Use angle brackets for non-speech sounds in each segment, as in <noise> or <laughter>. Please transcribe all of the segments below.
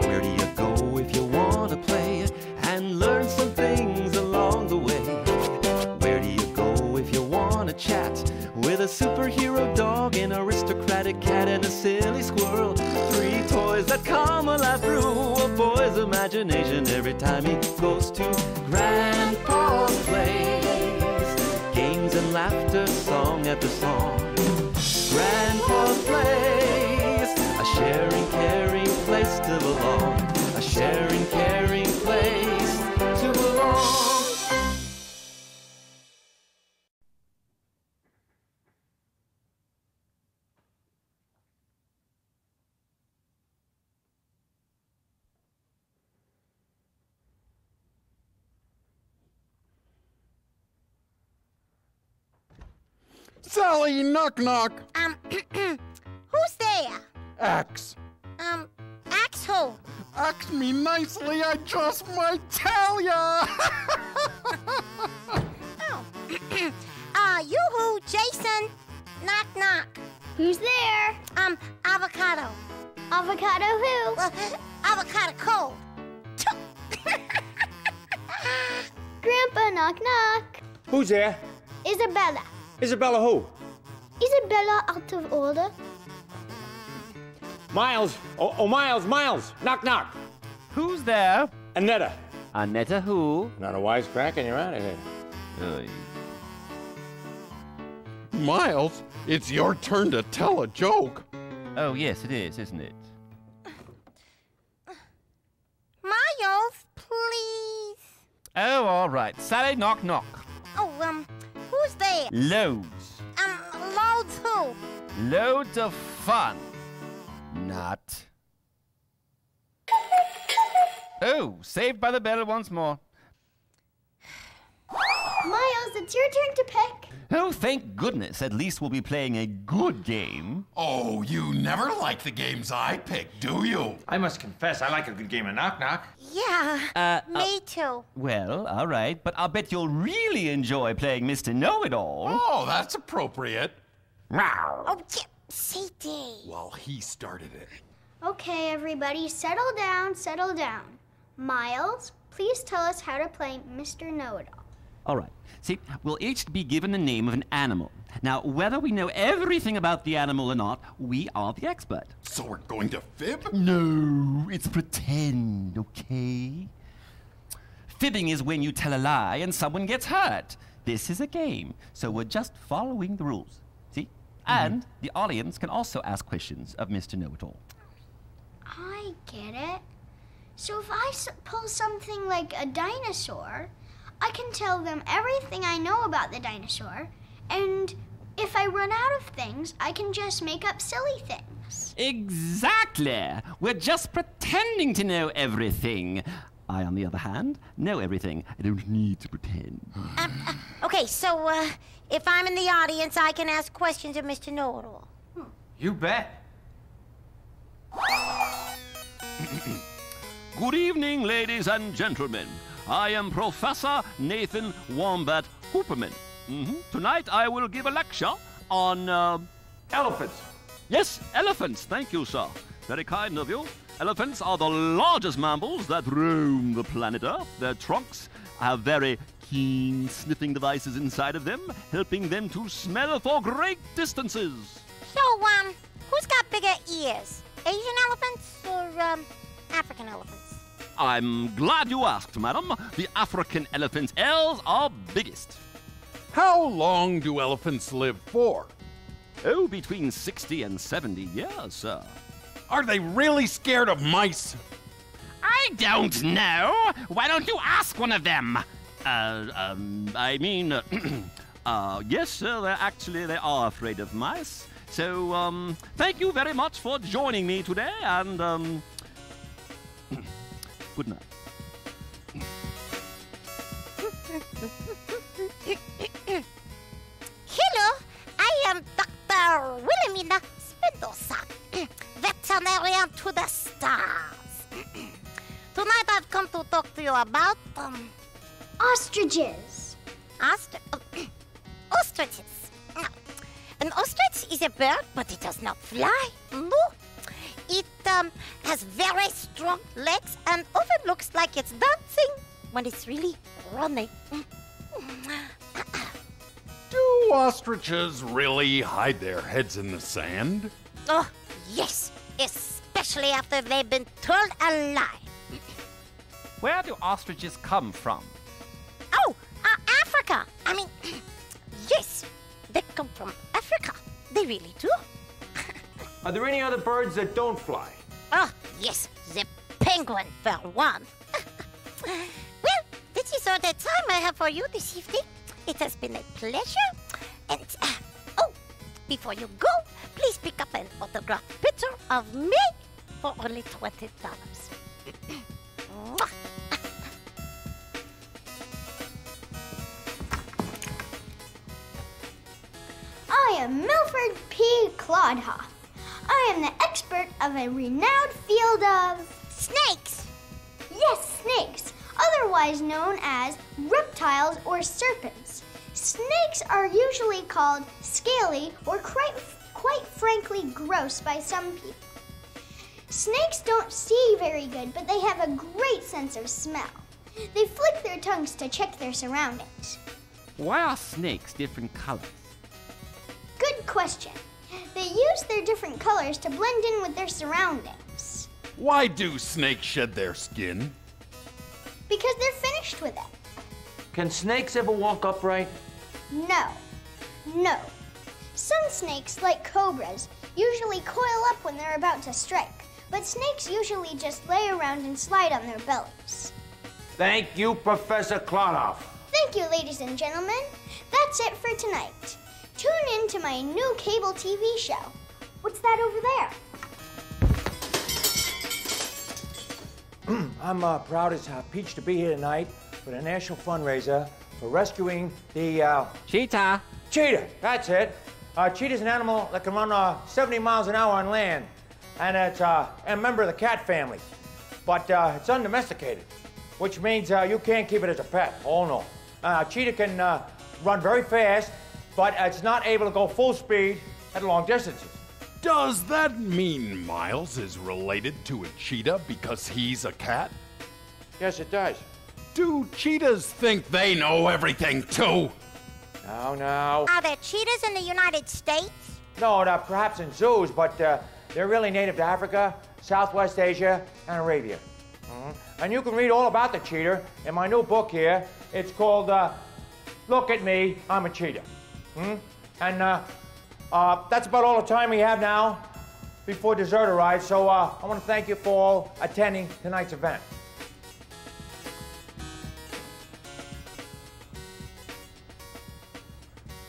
Where do you go if you want to play and learn some things along the way? Where do you go if you want to chat with a superhero dog, an aristocratic cat, and a silly squirrel? Three toys that come alive through a boy's imagination every time he goes to Grandpa's place. Games and laughter, song after song. Grandpa's place, a sharing, caring to belong. A sharing, caring place to belong. Sally, knock knock. Um, <clears throat> who's there? X. Um, axe who? X me nicely, I just might tell ya. Oh. <clears throat> uh, yoo-hoo, Jason. Knock, knock. Who's there? Um, avocado. Avocado who? Uh, <laughs> avocado cold. <laughs> Grandpa, knock knock. Who's there? Isabella. Isabella who? Isabella out of order? Miles. Oh, oh, Miles, Miles. Knock, knock. Who's there? Annetta. Annetta who? Not a wisecrack and you're out of here. Oy. Miles, it's your turn to tell a joke. Oh, yes, it is, isn't it? Miles, please. Oh, all right. Sally, knock, knock. Oh, um, who's there? Loads. Um, loads who? Loads of fun. Not. Oh, saved by the bell once more. Miles, it's your turn to pick. Oh, thank goodness. At least we'll be playing a good game. Oh, you never like the games I pick, do you? I must confess, I like a good game of knock, knock. Yeah, Uh, me too. Well, all right, but I'll bet you'll really enjoy playing Mr. Know It All. Oh, that's appropriate. Oh, yeah, CD. Well, he started it. Okay, everybody, settle down, settle down. Miles, please tell us how to play Mr. Know It All. All right. See, we'll each be given the name of an animal. Now, whether we know everything about the animal or not, we are the expert. So we're going to fib? No, it's pretend, okay? Fibbing is when you tell a lie and someone gets hurt. This is a game, so we're just following the rules. See? And the audience can also ask questions of Mr. Know It All. I get it. So if I s- pull something like a dinosaur, I can tell them everything I know about the dinosaur, and if I run out of things, I can just make up silly things. Exactly! We're just pretending to know everything. I, on the other hand, know everything. I don't need to pretend. <sighs> Okay, so, uh, if I'm in the audience, I can ask questions of Mr. Know-It-All. You bet. <coughs> Good evening, ladies and gentlemen. I am Professor Nathan Wombat Hooperman. hmm Tonight I will give a lecture on. Uh, Elephants. yes, elephants. Thank you, sir. Very kind of you. Elephants are the largest mammals that roam the planet Earth. Their trunks have very keen sniffing devices inside of them, helping them to smell for great distances. So, um, who's got bigger ears? Asian elephants or, um, African elephants? I'm glad you asked, madam. The African elephant's ears are biggest. How long do elephants live for? Oh, between 60 and 70 years, sir. Are they really scared of mice? I don't know. Why don't you ask one of them? Uh, um, I mean, uh, <clears throat> uh, yes, sir, they're actually, they are afraid of mice. So, um, thank you very much for joining me today, and, um, <clears throat> good night. <laughs> veterinarian to the stars. <clears throat> Tonight I've come to talk to you about um, Ostriches. ostr- <clears throat> ostriches. Now, An ostrich is a bird, but it does not fly. No, it um, has very strong legs and often looks like it's dancing when it's really running. Do ostriches really hide their heads in the sand? Oh, yes, especially after they've been told a lie. Where do ostriches come from? Oh, uh, Africa. I mean, <clears throat> yes, they come from Africa. They really do. <laughs> Are there any other birds that don't fly? Oh, yes, the penguin for one. <laughs> well, this is all the time I have for you this evening. It has been a pleasure. And, uh, oh, before you go, please pick up an autographed picture of me for only $20. I am Milford P. Clodhoff. I am the expert of a renowned field of Snakes! Yes, snakes, otherwise known as reptiles or serpents. Snakes are usually called scaly or quite, quite frankly gross by some people. Snakes don't see very good, but they have a great sense of smell. They flick their tongues to check their surroundings. Why are snakes different colors? Good question. They use their different colors to blend in with their surroundings Why do snakes shed their skin? because they're finished with it. Can snakes ever walk upright? No. No. Some snakes, like cobras, usually coil up when they're about to strike, but snakes usually just lay around and slide on their bellies. Thank you, Professor Klonoff. Thank you, ladies and gentlemen. That's it for tonight. Tune in to my new cable TV show. What's that over there? <clears throat> I'm uh, proud as uh, Peach to be here tonight for the national fundraiser for rescuing the uh, Cheetah! cheetah. That's it. Uh, cheetah's an animal that can run uh, 70 miles an hour on land, and it's uh, a member of the cat family. But uh, it's undomesticated, which means uh, you can't keep it as a pet. Oh no. Uh, cheetah can uh, run very fast, but it's not able to go full speed at long distances. Does that mean Miles is related to a cheetah because he's a cat? Yes, it does. Do cheetahs think they know everything too? No, no. Are there cheetahs in the United States? No, uh, perhaps in zoos, but uh, they're really native to Africa, Southwest Asia, and Arabia. Mhm. And you can read all about the cheetah in my new book here. It's called uh, Look at Me, I'm a Cheetah. Hmm? And uh, uh, that's about all the time we have now before dessert arrives. So uh, I want to thank you for all attending tonight's event.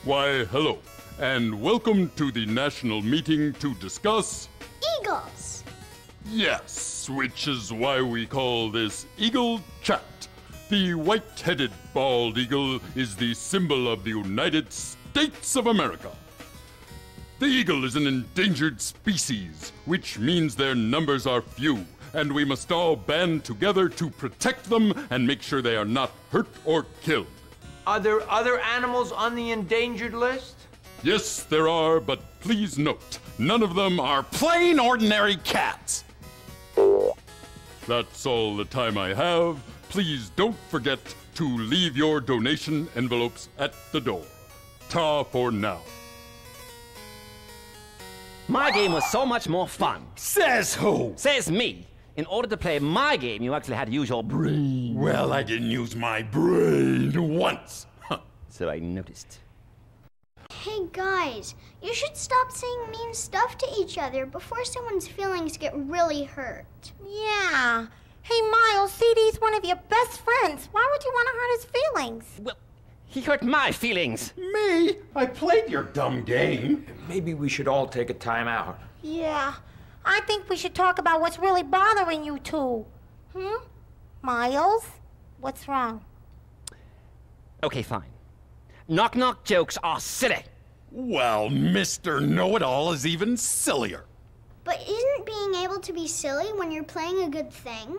Why, hello, and welcome to the national meeting to discuss. Eagles. Yes, which is why we call this Eagle Chat. The white headed bald eagle is the symbol of the United States of America. The eagle is an endangered species, which means their numbers are few, and we must all band together to protect them and make sure they are not hurt or killed. Are there other animals on the endangered list? Yes, there are, but please note, none of them are plain ordinary cats. That's all the time I have. Please don't forget to leave your donation envelopes at the door. Ta for now. My game was so much more fun. Says who? Says me. In order to play my game, you actually had to use your brain. Well, I didn't use my brain once. Huh. <laughs> So I noticed. Hey guys, you should stop saying mean stuff to each other before someone's feelings get really hurt. Yeah. Hey, Miles, CD's one of your best friends. Why would you want to hurt his feelings? Well, he hurt my feelings. Me? I played your dumb game. Maybe we should all take a time out. Yeah. I think we should talk about what's really bothering you two. Hmm? Miles? What's wrong? Okay, fine. Knock knock jokes are silly. Well, Mr. Know It All is even sillier. But isn't being able to be silly when you're playing a good thing?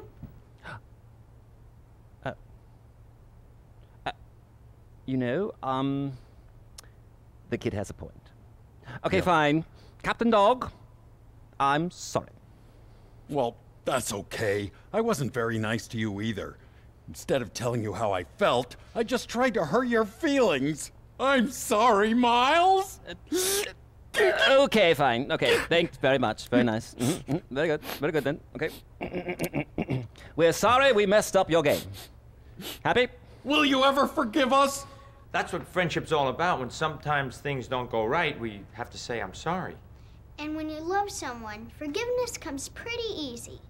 You know, um. The kid has a point. Okay, fine. Captain Dog, I'm sorry. Well, that's okay. I wasn't very nice to you either. Instead of telling you how I felt, I just tried to hurt your feelings. I'm sorry, Miles. okay, fine. Okay, thanks very much. Very nice. Mhm, mhm. Very good. Very good then. Okay. <clears throat> We're sorry we messed up your game. Happy? Will you ever forgive us? That's what friendship's all about. When sometimes things don't go right, we have to say, I'm sorry. And when you love someone, forgiveness comes pretty easy.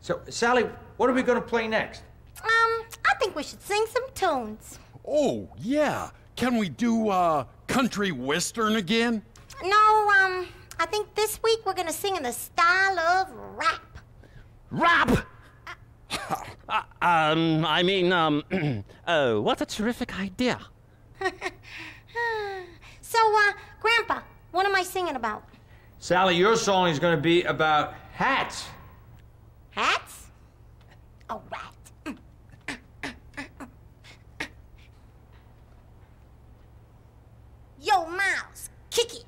So, Sally, what are we going to play next? Um, I think we should sing some tunes. Oh, yeah. Can we do, uh, country western again? No, um, I think this week we're gonna sing in the style of rap. Rap! Uh, <laughs> um, I mean, um, <clears throat> oh, what a terrific idea. <laughs> So, uh, Grandpa, what am I singing about? Sally, your song is going to be about hats. Hats? Oh, rat. Miles, kick it.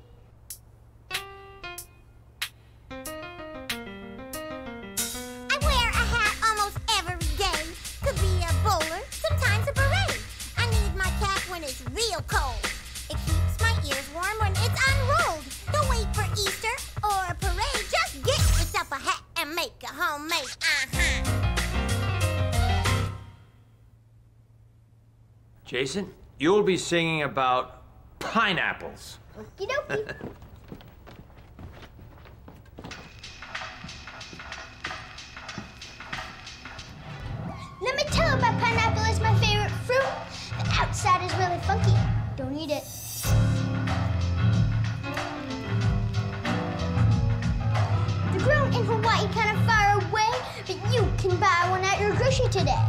I wear a hat almost every day. Could be a bowler, sometimes a beret. I need my cap when it's real cold. It keeps my ears warm when it's unrolled. Don't wait for Easter or a parade. Just get yourself a hat and make a homemade. Uh-huh. Jason, you'll be singing about pineapples. Okie dokie. <laughs> Let me tell you about pineapple is my favorite fruit. The outside is really funky. Don't eat it. They're grown in Hawaii kind of far away, but you can buy one at your grocery today.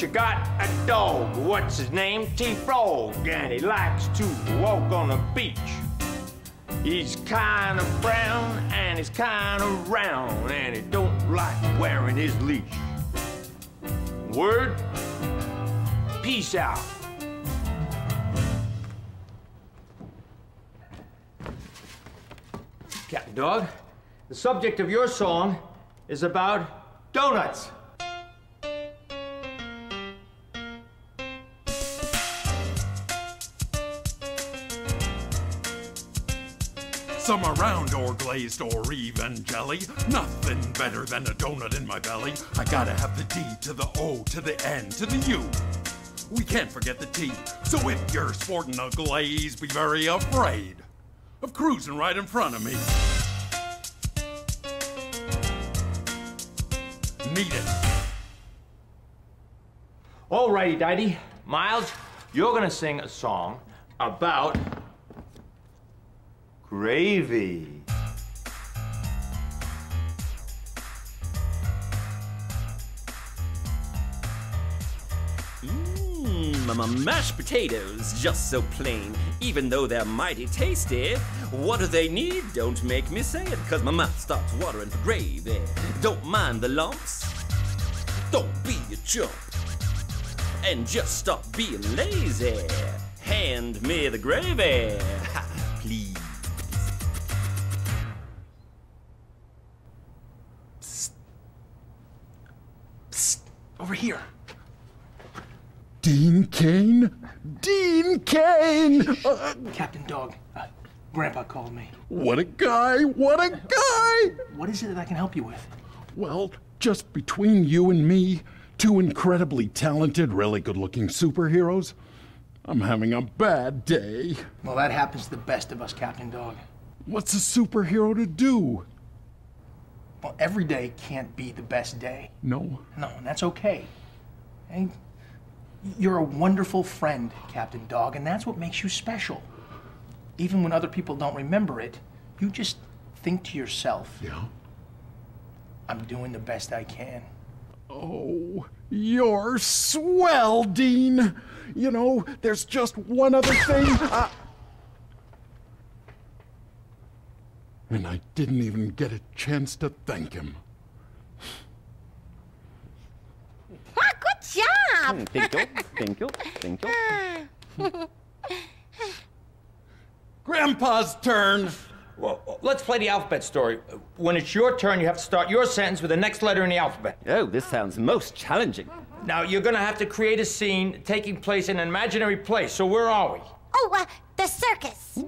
You got? A dog. What's his name? T-Frog. And he likes to walk on the beach. He's kind of brown and he's kind of round and he don't like wearing his leash. Word? Peace out. Captain Dog, the subject of your song is about donuts. Some are round or glazed or even jelly. Nothing better than a donut in my belly. I gotta have the D to the O to the N to the U. We can't forget the T. So if you're sporting a glaze, be very afraid of cruising right in front of me. Need it. Alrighty, Dighty. Miles, you're gonna sing a song about gravy. Mmm, mashed potatoes, just so plain. Even though they're mighty tasty, what do they need? Don't make me say it, cause my mouth starts watering for gravy. Don't mind the lumps, don't be a chump, and just stop being lazy. Hand me the gravy, <laughs> please. Dean Cain? Dean Cain! Uh, Captain Dog, uh, Grandpa called me. what a guy! What a guy! What is it that I can help you with? Well, just between you and me, two incredibly talented, really good looking superheroes, I'm having a bad day. Well, that happens to the best of us, Captain Dog. What's a superhero to do? Well, every day can't be the best day. No. No, and that's okay. And you're a wonderful friend, Captain Dog, and that's what makes you special. Even when other people don't remember it, you just think to yourself, Yeah? I'm doing the best I can. Oh, you're swell, Dean. You know, there's just one other thing. I... And I didn't even get a chance to thank him. Ah, good job. Thank you, thank you, thank you. <laughs> Grandpa's turn. Well, let's play the alphabet story. When it's your turn, you have to start your sentence with the next letter in the alphabet. Oh, this sounds most challenging. Now, you're gonna have to create a scene taking place in an imaginary place. So, where are we? Oh, uh, the circus.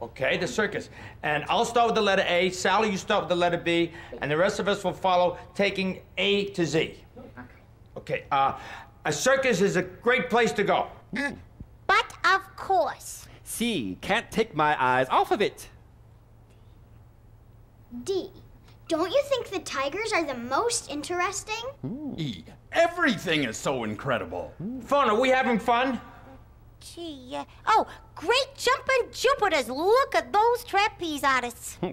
Okay, the circus. And I'll start with the letter A. Sally, you start with the letter B. And the rest of us will follow, taking A to Z. Okay, uh, a circus is a great place to go. But of course. C, can't take my eyes off of it. D. Don't you think the tigers are the most interesting? E. Everything is so incredible. Fun, are we having fun? Gee, uh, oh, great jumping Jupiters. Look at those trapeze artists. <laughs>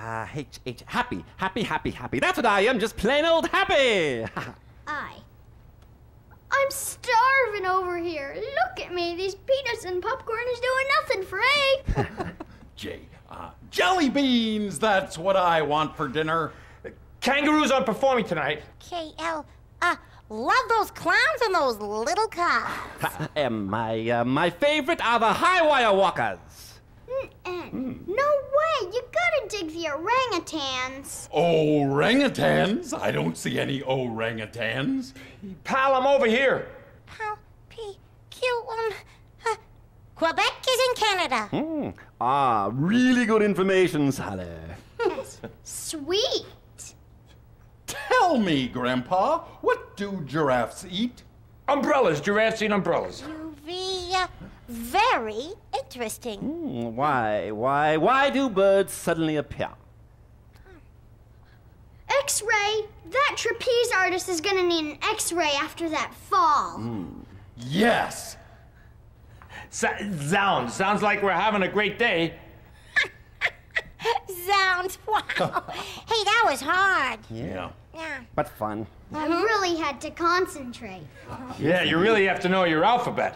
Ah, H, H, happy, happy, happy, happy. That's what I am, just plain old happy. <laughs> I. I'm starving over here. Look at me. These peanuts and popcorn is doing nothing for A. <laughs> J. Uh, jelly beans. That's what I want for dinner. Kangaroos aren't performing tonight. KL, uh, love those clowns and those little cars. and my, uh, my favorite are the high wire walkers. Mm-mm. No way. You gotta dig the orangutans. Orangutans? I don't see any orangutans. Pal, I'm over here. Pal, P, Q, um, uh, Quebec is in Canada. Hmm. Ah, really good information, Sally. Sweet. Tell me, Grandpa, what do giraffes eat? Umbrellas. Giraffes eat umbrellas. UV, uh, very interesting. Hmm, why, why, why do birds suddenly appear? X-ray. That trapeze artist is gonna need an X-ray after that fall. Yes. Sa- sounds. Sounds like we're having a great day. <laughs> Zounds, wow. <laughs> hey, that was hard. Yeah. Yeah. But fun. I really had to concentrate. Yeah, you really have to know your alphabet.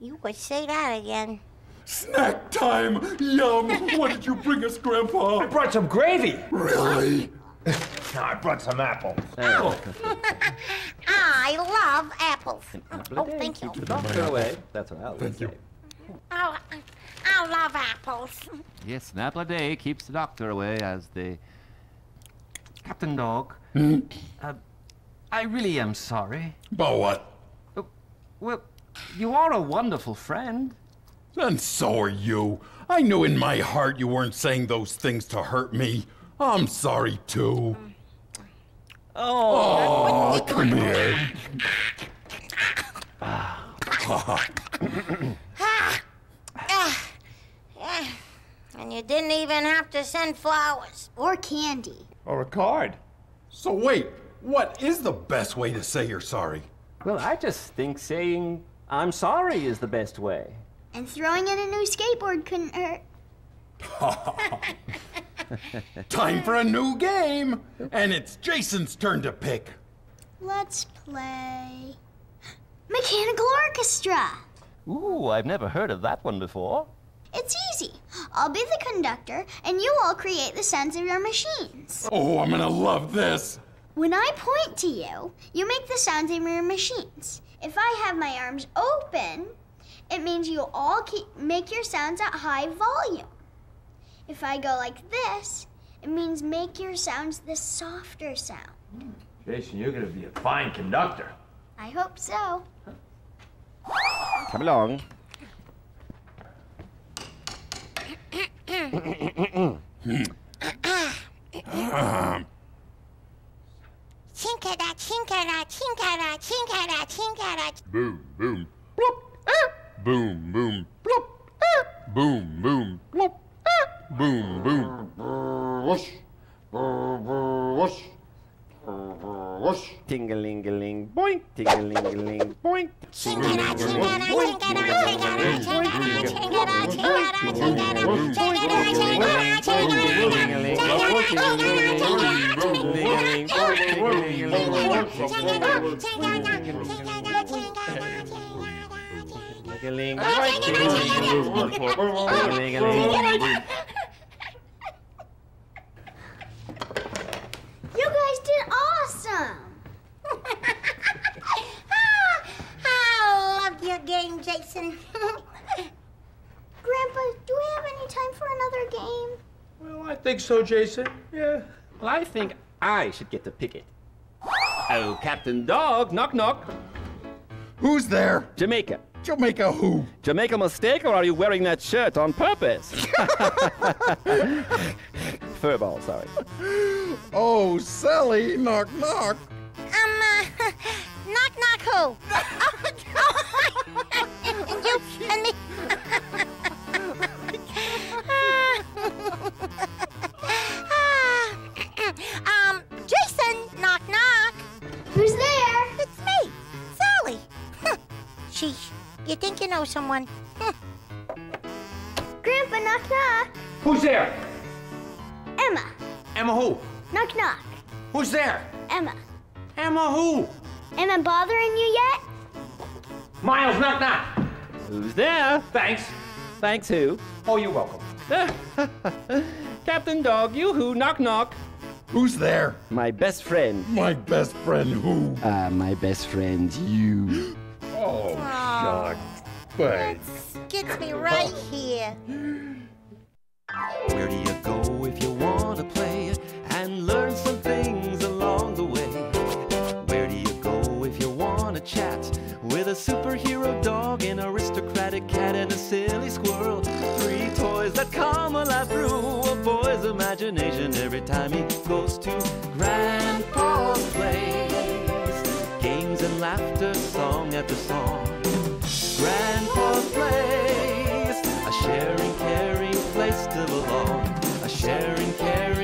You would say that again. Snack time! Yum! What did you bring us, Grandpa? I brought some gravy. Really? No, I brought some apples. <laughs> Ah, oh. I love apples. Oh, thank you. The doctor away. That's what I always Thank you. say. Oh, I love apples. Yes, an apple a day keeps the doctor away, as the. Captain Dog. Hmm? Uh, I really am sorry. About what? Uh, well, you are a wonderful friend. And so are you. I knew in my heart you weren't saying those things to hurt me. I'm sorry, too. Oh, oh come here. <sighs> And you didn't even have to send flowers. Or candy. Or a card. So wait, what is the best way to say you're sorry? Well, I just think saying I'm sorry is the best way. And throwing in a new skateboard couldn't hurt. <laughs> Time for a new game! And it's Jason's turn to pick. Let's play. Mechanical Orchestra. Ooh, I've never heard of that one before. It's easy. I'll be the conductor, and you all create the sounds of your machines. Oh, I'm gonna love this. When I point to you, you make the sounds of your machines. If I have my arms open, it means you all keep, make your sounds at high volume. If I go like this, it means make your sounds the softer sound. Jason, you're gonna be a fine conductor. I hope so. Come along. Chinkada, chinkada, chinkada, chinkada, chinkada. Boom, boom, plop. Boom, boom, plop. Boom, boom, plop. Boom, boom. Whoosh. Whoosh. Whoosh. Ting-a-ling-a-ling, boink, ting-a-ling-a-ling, boink. Ting-a-ling, boink, ting-a-ling, ting-a-ling. You guys did awesome. <laughs> Ah, I love your game, Jason. <laughs> Grandpa, do we have any time for another game? Well, I think so, Jason. Yeah. Well, I think I should get to pick it. Oh, Captain Dog, knock knock. Who's there? Jamaica. Jamaica who? Jamaica mistake, or are you wearing that shirt on purpose? <laughs> Furball, sorry. Oh, Sally, knock knock. Um, uh, <laughs> knock knock who? Oh, <laughs> you and me. <laughs> um, Jason, knock knock. Who's there? It's me, Sally. Sheesh, you think you know someone? Grandpa, knock knock. Who's there? Emma, Emma who? Knock knock. Who's there? Emma. Emma who? Am I bothering you yet? Miles, knock knock. Who's there? Thanks. Thanks, who? Oh, you're welcome. <laughs> Captain Dog, you who, knock knock. Who's there? My best friend. My best friend who? Ah, my best friend, you. Oh, shucks. Thanks. Gets me right here. Where do you go if you want dog, an aristocratic cat, and a silly squirrel? Three toys that come alive through a boy's imagination every time he goes to Grandpa's place. Games and laughter, song after song. Grandpa's place, a sharing, caring place to belong. A sharing, caring